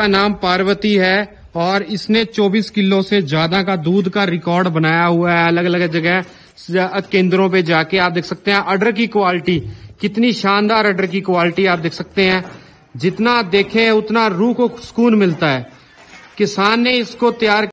का नाम पार्वती है और इसने 24 किलो से ज़्यादा का दूध का रिकॉर्ड बनाया हुआ है अलग अलग जगह केंद्रों पे जाके आप देख सकते हैं। अडर की क्वालिटी, कितनी शानदार अडर की क्वालिटी आप देख सकते हैं। जितना देखें, उतना रूह को सुकून मिलता है। किसान ने इसको तैयार